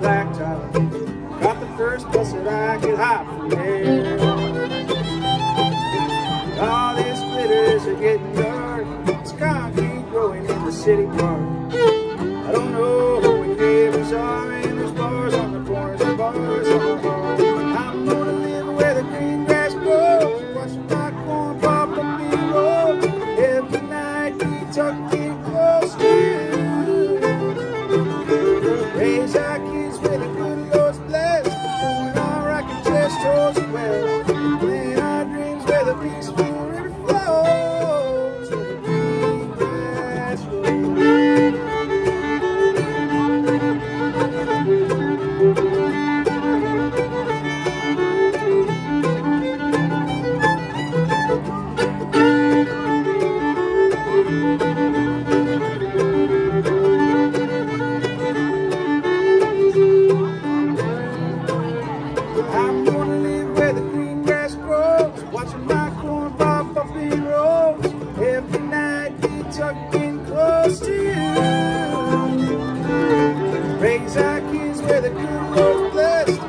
Blacktop. Got the first bus that I can hop from. All these glitters are getting dark. It's concrete growing in the city park. I don't know who we gave us are, and there's bars on the corners and bars on the corners. We had dreams where the peace tucking close to you. Where the good Lord blessed.